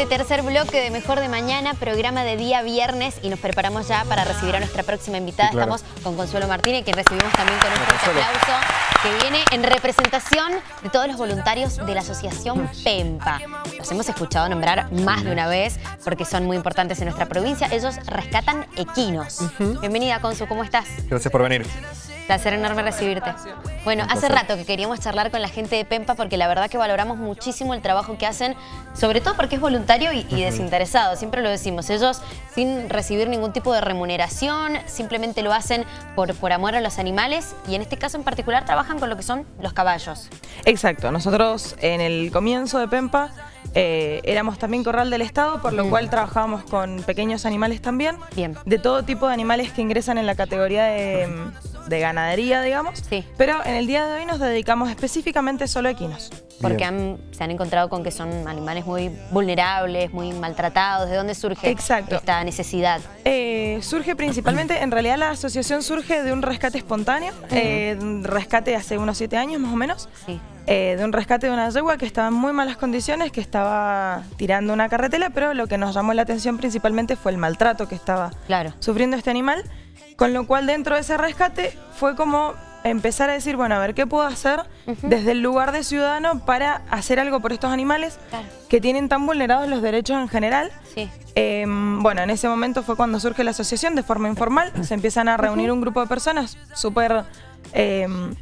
este tercer bloque de Mejor de Mañana, programa de día viernes y nos preparamos ya para recibir a nuestra próxima invitada. Estamos con Consuelo Martínez, quien recibimos también con un fuerte aplauso, que viene en representación de todos los voluntarios de la Asociación PEMPA. Los hemos escuchado nombrar más de una vez porque son muy importantes en nuestra provincia. Ellos rescatan equinos. Bienvenida, Consu, ¿cómo estás? Gracias por venir. Placer enorme recibirte. Bueno, hace rato que queríamos charlar con la gente de Pempa porque la verdad que valoramos muchísimo el trabajo que hacen, sobre todo porque es voluntario y, desinteresado, siempre lo decimos. Ellos sin recibir ningún tipo de remuneración, simplemente lo hacen por, por amor a los animales y en este caso en particular trabajan con lo que son los caballos. Exacto, nosotros en el comienzo de Pempa eh, éramos también corral del Estado, por lo cual trabajábamos con pequeños animales también. Bien. De todo tipo de animales que ingresan en la categoría de, ganadería, digamos. Sí. Pero en el día de hoy nos dedicamos específicamente solo a equinos. Porque se han encontrado con que son animales muy vulnerables, muy maltratados. ¿De dónde surge esta necesidad? Eh, surge principalmente, en realidad la asociación surge de un rescate espontáneo, eh, rescate hace unos siete años más o menos. Sí. Eh, de un rescate de una yegua que estaba en muy malas condiciones, que estaba tirando una carretela, pero lo que nos llamó la atención principalmente fue el maltrato que estaba sufriendo este animal, con lo cual dentro de ese rescate fue como empezar a decir, bueno, a ver, ¿qué puedo hacer desde el lugar de ciudadano para hacer algo por estos animales que tienen tan vulnerados los derechos en general? Em, bueno, en ese momento fue cuando surge la asociación de forma informal, se empiezan a reunir un grupo de personas súper... Em,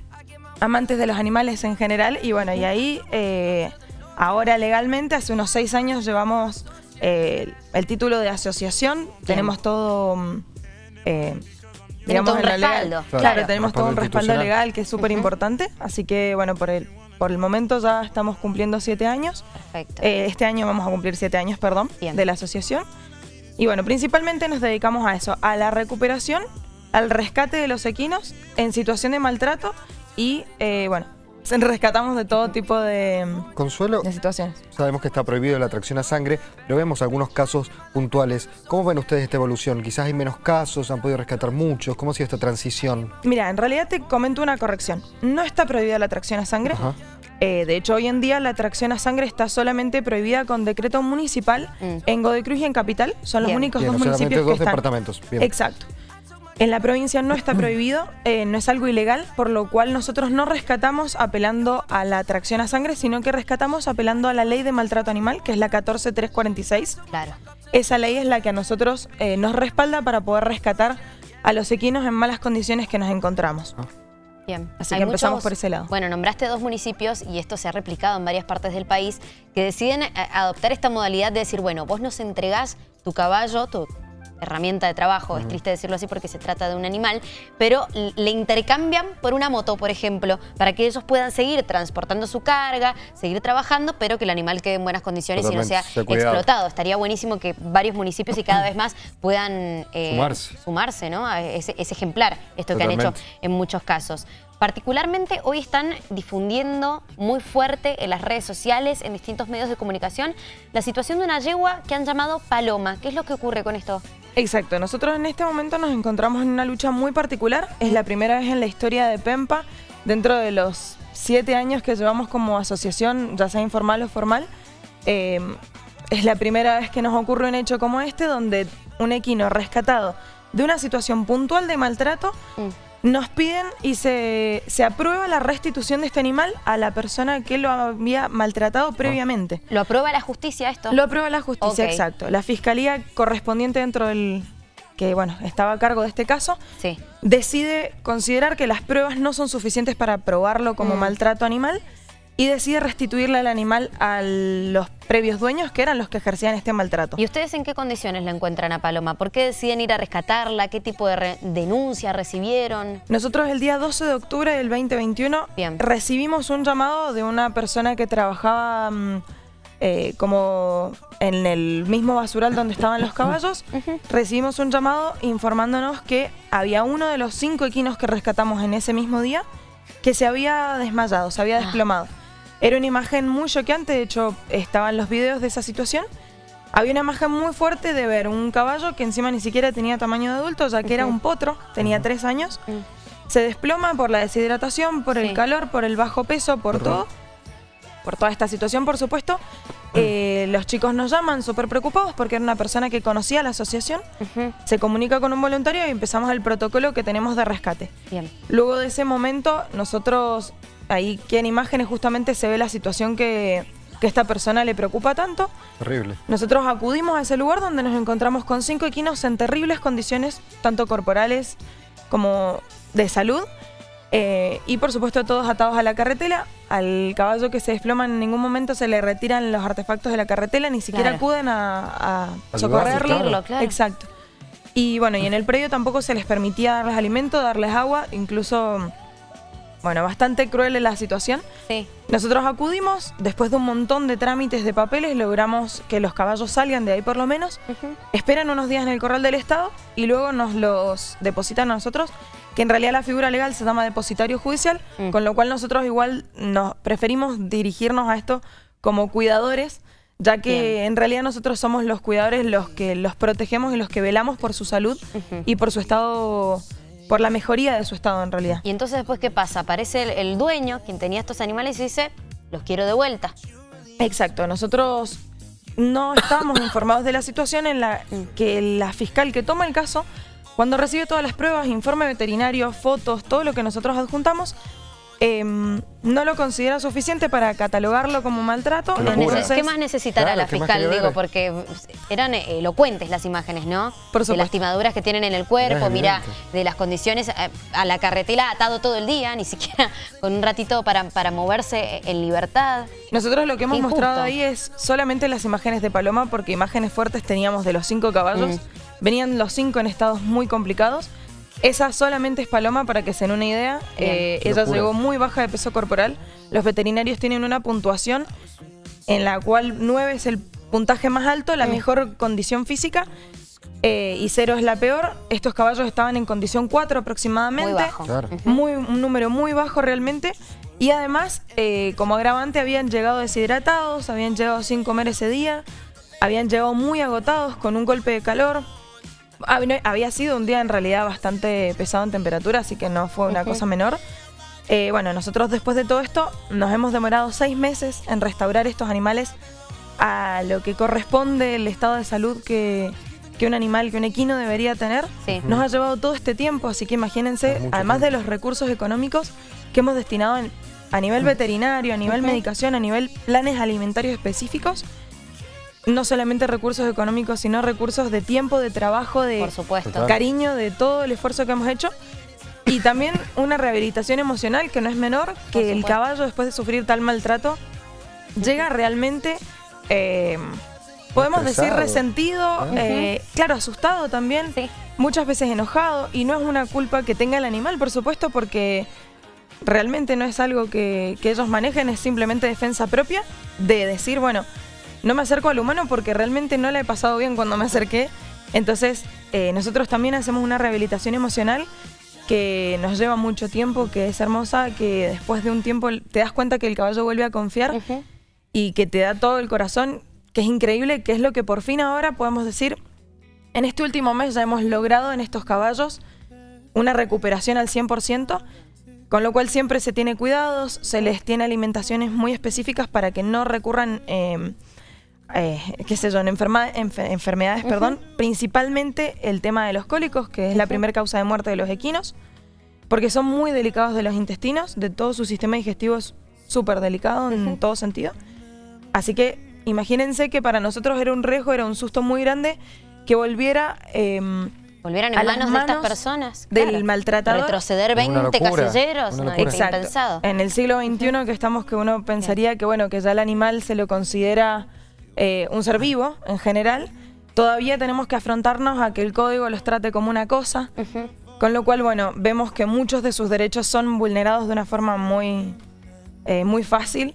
amantes de los animales en general. Y bueno, y ahí eh, ahora legalmente, hace unos seis años llevamos eh, el título de asociación, tenemos todo... Eh, digamos, un respaldo. Claro, tenemos todo un respaldo legal que es súper importante, así que bueno, por el, por el momento ya estamos cumpliendo siete años. Perfecto. este año vamos a cumplir siete años, perdón, de la asociación. Y bueno, principalmente nos dedicamos a eso, a la recuperación, al rescate de los equinos en situación de maltrato y eh, bueno, rescatamos de todo tipo de, Consuelo, de situaciones. Sabemos que está prohibido la atracción a sangre, pero vemos algunos casos puntuales. ¿Cómo ven ustedes esta evolución? Quizás hay menos casos, han podido rescatar muchos. ¿Cómo ha sido esta transición? Mira, en realidad te comento una corrección. No está prohibida la atracción a sangre. Eh, de hecho, hoy en día la atracción a sangre está solamente prohibida con decreto municipal mm. en Godecruz y en Capital. Son los únicos dos municipios dos que departamentos. Exacto. En la provincia no está prohibido, eh, no es algo ilegal, por lo cual nosotros no rescatamos apelando a la atracción a sangre, sino que rescatamos apelando a la ley de maltrato animal, que es la 14346. Claro. Esa ley es la que a nosotros eh, nos respalda para poder rescatar a los equinos en malas condiciones que nos encontramos. Ah. Bien. Así que empezamos por ese lado. Bueno, nombraste dos municipios y esto se ha replicado en varias partes del país que deciden eh, adoptar esta modalidad de decir, bueno, vos nos entregás tu caballo, tu, herramienta de trabajo, es triste decirlo así porque se trata de un animal, pero le intercambian por una moto, por ejemplo, para que ellos puedan seguir transportando su carga, seguir trabajando, pero que el animal quede en buenas condiciones y no sea explotado. Estaría buenísimo que varios municipios y cada vez más puedan eh, sumarse. ¿no? a ese, ejemplar, esto que han hecho en muchos casos. Particularmente hoy están difundiendo muy fuerte en las redes sociales, en distintos medios de comunicación, la situación de una yegua que han llamado Paloma. ¿Qué es lo que ocurre con esto? Exacto, nosotros en este momento nos encontramos en una lucha muy particular. Es la primera vez en la historia de PEMPA, dentro de los siete años que llevamos como asociación, ya sea informal o formal, eh, es la primera vez que nos ocurre un hecho como este, donde un equino rescatado de una situación puntual de maltrato mm nos piden y se, aprueba la restitución de este animal a la persona que lo había maltratado previamente. ¿Lo aprueba la justicia esto? Lo aprueba la justicia, exacto. La fiscalía correspondiente dentro del que bueno, estaba a cargo de este caso, sí. decide considerar que las pruebas no son suficientes para probarlo como mm. maltrato animal y decide restituirle al animal a los previos dueños que eran los que ejercían este maltrato. ¿Y ustedes en qué condiciones la encuentran a Paloma? ¿Por qué deciden ir a rescatarla? ¿Qué tipo de denuncia recibieron? Nosotros el día 12 de octubre del 2021 recibimos un llamado de una persona que trabajaba... Mm, eh, como en el mismo basural donde estaban los caballos, recibimos un llamado informándonos que había uno de los cinco equinos que rescatamos en ese mismo día que se había desmayado, se había desplomado. Era una imagen muy choqueante, de hecho estaban los videos de esa situación. Había una imagen muy fuerte de ver un caballo que encima ni siquiera tenía tamaño de adulto, ya que era un potro, tenía tres años. Se desploma por la deshidratación, por el calor, por el bajo peso, por todo. por toda esta situación, por supuesto, eh, los chicos nos llaman súper preocupados porque era una persona que conocía la asociación, se comunica con un voluntario y empezamos el protocolo que tenemos de rescate. Bien. Luego de ese momento, nosotros, ahí que en imágenes justamente se ve la situación que, que esta persona le preocupa tanto. Terrible. Nosotros acudimos a ese lugar donde nos encontramos con cinco equinos en terribles condiciones, tanto corporales como de salud. Eh, y por supuesto todos atados a la carretela. Al caballo que se desploma en ningún momento se le retiran los artefactos de la carretela, ni siquiera acuden a, socorrerlo. Exacto. Y bueno, y en el predio tampoco se les permitía darles alimento, darles agua, incluso bueno, bastante cruel la situación. Sí. Nosotros acudimos, después de un montón de trámites de papeles, logramos que los caballos salgan de ahí por lo menos, esperan unos días en el corral del Estado y luego nos los depositan a nosotros, que en realidad la figura legal se llama depositario judicial, mm. con lo cual nosotros igual nos preferimos dirigirnos a esto como cuidadores, ya que en realidad nosotros somos los cuidadores los que los protegemos y los que velamos por su salud y por su estado por la mejoría de su estado en realidad. Y entonces después, ¿qué pasa? Aparece el, dueño, quien tenía estos animales, y dice, los quiero de vuelta. Exacto, nosotros no estábamos informados de la situación en la que la fiscal que toma el caso, cuando recibe todas las pruebas, informe veterinario, fotos, todo lo que nosotros adjuntamos, Em, no lo considera suficiente para catalogarlo como maltrato. ¿Qué más necesitará la fiscal? Digo, porque eran elocuentes las imágenes, ¿no? Por de lastimaduras que tienen en el cuerpo, mira, de las condiciones eh, a, la carretela atado todo el día, ni siquiera con un ratito para, para moverse en libertad. Nosotros lo que hemos mostrado ahí es solamente las imágenes de Paloma, porque imágenes fuertes teníamos de los cinco caballos. Mm. Venían los cinco en estados muy complicados. Esa solamente es Paloma, para que se den una idea. Eh, ella llegó muy baja de peso corporal. Los veterinarios tienen una puntuación en la cual 9 es el puntaje más alto, la mejor condición física. Eh, y 0 es la peor. Estos caballos estaban en condición 4 aproximadamente. Muy bajo. Muy, un número muy bajo realmente. Y además, eh, como agravante, habían llegado deshidratados, habían llegado sin comer ese día, habían llegado muy agotados con un golpe de calor. Había sido un día en realidad bastante pesado en temperatura, así que no fue una cosa menor. Eh, bueno, nosotros después de todo esto nos hemos demorado seis meses en restaurar estos animales a lo que corresponde el estado de salud que, un animal, que un equino debería tener. Nos ha llevado todo este tiempo, así que imagínense, además de los recursos económicos que hemos destinado a nivel veterinario, a nivel medicación, a nivel planes alimentarios específicos, no solamente recursos económicos, sino recursos de tiempo, de trabajo, de cariño, de todo el esfuerzo que hemos hecho. Y también una rehabilitación emocional que no es menor, que el caballo después de sufrir tal maltrato llega realmente, eh, podemos decir, resentido, eh, claro, asustado también, muchas veces enojado, y no es una culpa que tenga el animal, por supuesto, porque realmente no es algo que, que ellos manejen, es simplemente defensa propia de decir, bueno, no me acerco al humano porque realmente no la he pasado bien cuando me acerqué. Entonces, eh, nosotros también hacemos una rehabilitación emocional que nos lleva mucho tiempo, que es hermosa, que después de un tiempo te das cuenta que el caballo vuelve a confiar y que te da todo el corazón, que es increíble, que es lo que por fin ahora podemos decir, en este último mes ya hemos logrado en estos caballos una recuperación al 100%, con lo cual siempre se tiene cuidados, se les tiene alimentaciones muy específicas para que no recurran... Eh, eh, qué sé yo, en enfermedades, perdón, principalmente el tema de los cólicos, que es la primera causa de muerte de los equinos, porque son muy delicados de los intestinos, de todo su sistema digestivo es súper delicado en todo sentido. Así que imagínense que para nosotros era un riesgo, era un susto muy grande que volviera... Em, Volvieran en manos, de estas personas. Del maltratador. Retroceder 20 casilleros, no, Exacto. En el siglo XXI que estamos, que uno pensaría que bueno, que ya el animal se lo considera eh, un ser vivo en general, todavía tenemos que afrontarnos a que el código los trate como una cosa, con lo cual, bueno, vemos que muchos de sus derechos son vulnerados de una forma muy, eh, muy fácil.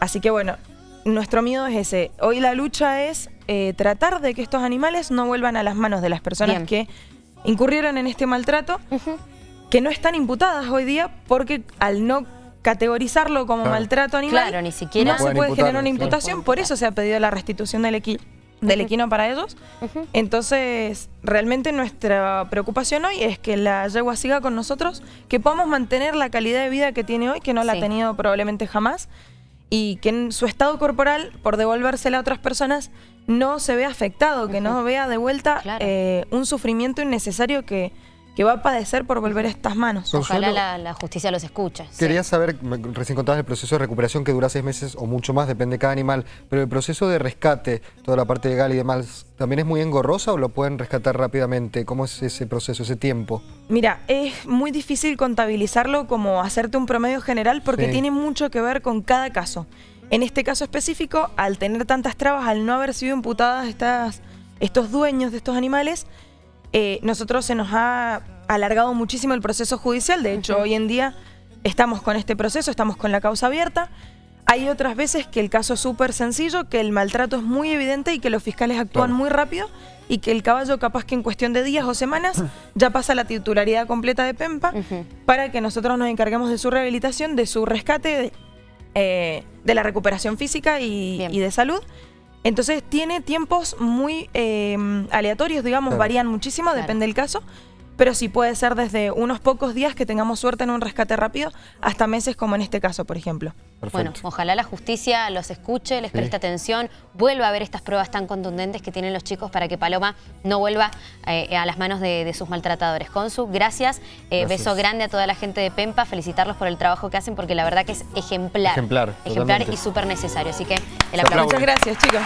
Así que, bueno, nuestro miedo es ese. Hoy la lucha es eh, tratar de que estos animales no vuelvan a las manos de las personas que incurrieron en este maltrato, que no están imputadas hoy día porque al no categorizarlo como maltrato animal, ni siquiera no se puede generar una imputación, por eso se ha pedido la restitución del, del equino para ellos. Entonces, realmente nuestra preocupación hoy es que la yegua siga con nosotros, que podamos mantener la calidad de vida que tiene hoy, que no la ha tenido probablemente jamás, y que en su estado corporal, por devolvérsela a otras personas, no se vea afectado, que no vea de vuelta eh, un sufrimiento innecesario que, que va a padecer por volver a estas manos. Ojalá la, justicia los escuche. Quería saber, recién contabas el proceso de recuperación que dura seis meses o mucho más, depende de cada animal, pero el proceso de rescate, toda la parte legal y demás, ¿también es muy engorrosa o lo pueden rescatar rápidamente? ¿Cómo es ese proceso, ese tiempo? Mira, es muy difícil contabilizarlo como hacerte un promedio general porque tiene mucho que ver con cada caso. En este caso específico, al tener tantas trabas, al no haber sido imputadas estas, estos dueños de estos animales, eh, nosotros se nos ha alargado muchísimo el proceso judicial. De hecho, hoy en día estamos con este proceso, estamos con la causa abierta. Hay otras veces que el caso es súper sencillo, que el maltrato es muy evidente y que los fiscales actúan muy rápido y que el caballo capaz que en cuestión de días o semanas ya pasa la titularidad completa de PEMPA para que nosotros nos encarguemos de su rehabilitación, de su rescate, de, eh, la recuperación física y de salud. Entonces tiene tiempos muy eh, aleatorios, digamos, varían muchísimo, depende del caso. Pero sí puede ser desde unos pocos días que tengamos suerte en un rescate rápido hasta meses como en este caso, por ejemplo. Bueno, ojalá la justicia los escuche, les preste atención, vuelva a ver estas pruebas tan contundentes que tienen los chicos para que Paloma no vuelva eh, a las manos de, sus maltratadores. Consu, gracias. Eh, beso grande a toda la gente de Pempa, felicitarlos por el trabajo que hacen porque la verdad que es ejemplar. Ejemplar. Ejemplar y súper necesario. Así que el aplauso. Muchas gracias, chicos.